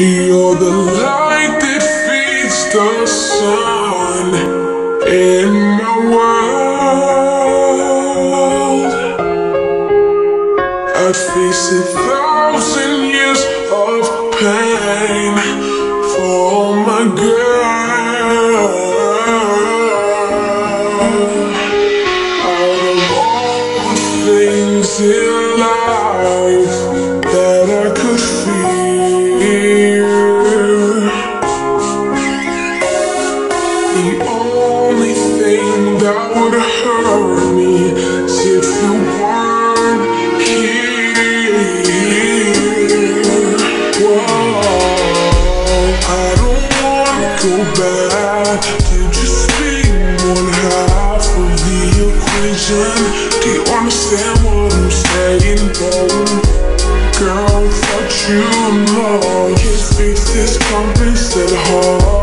You're the light that feeds the sun in my world. I'd face a thousand years of pain for my girl. Out of all the things in life the only thing that would hurt me is if you weren't here. I don't wanna go back one half of the equation. Do you understand what I'm saying? Girl, without you, no. Can't this compass at.